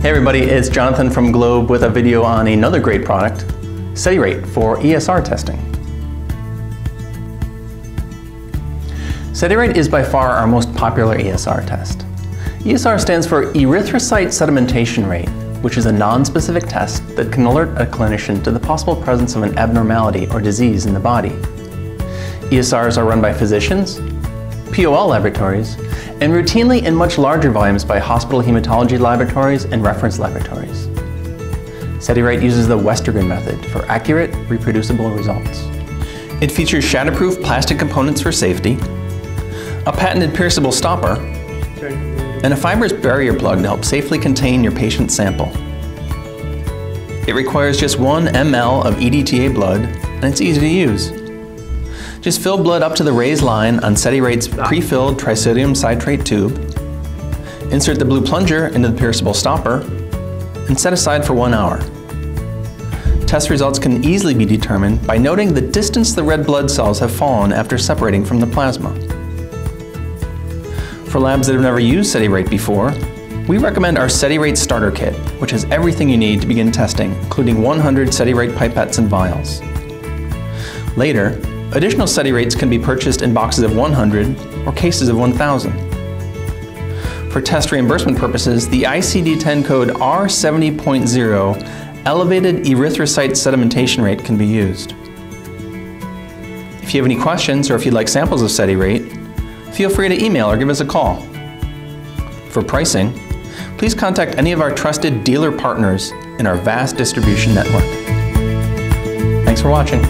Hey everybody, it's Jonathan from Globe with a video on another great product, SediRate for ESR testing. SediRate is by far our most popular ESR test. ESR stands for erythrocyte sedimentation rate, which is a non-specific test that can alert a clinician to the possible presence of an abnormality or disease in the body. ESRs are run by physicians, POL laboratories, and routinely in much larger volumes by hospital hematology laboratories and reference laboratories. SediRate uses the Westergren method for accurate, reproducible results. It features shatterproof plastic components for safety, a patented pierceable stopper, and a fibrous barrier plug to help safely contain your patient's sample. It requires just 1 ml of EDTA blood, and it's easy to use. Just fill blood up to the raised line on SediRate's pre-filled trisodium citrate tube, insert the blue plunger into the pierceable stopper, and set aside for one hour. Test results can easily be determined by noting the distance the red blood cells have fallen after separating from the plasma. For labs that have never used SediRate before, we recommend our SediRate Starter Kit, which has everything you need to begin testing, including 100 SediRate pipettes and vials. Later, Additional study SediRates can be purchased in boxes of 100 or cases of 1,000. For test reimbursement purposes, the ICD-10 code R70.0 elevated erythrocyte sedimentation rate can be used. If you have any questions or if you'd like samples of SediRate, feel free to email or give us a call. For pricing, please contact any of our trusted dealer partners in our vast distribution network. Thanks for watching.